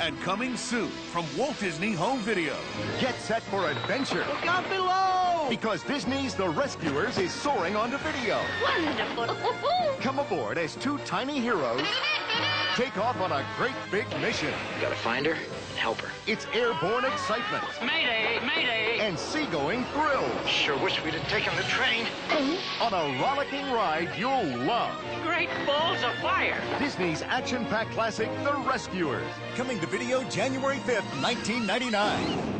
And coming soon from Walt Disney Home Video. Get set for adventure. Look out below! Because Disney's The Rescuers is soaring onto video. Wonderful. Come aboard as two tiny heroes take off on a great big mission. Gotta find her and help her. It's airborne excitement Mayday! Mayday! and seagoing thrills Sure wish we'd have taken the train. Mm-hmm. on a rollicking ride you'll love. Great balls of fire! Disney's action-packed classic, The Rescuers. Coming to video January 5th, 1999.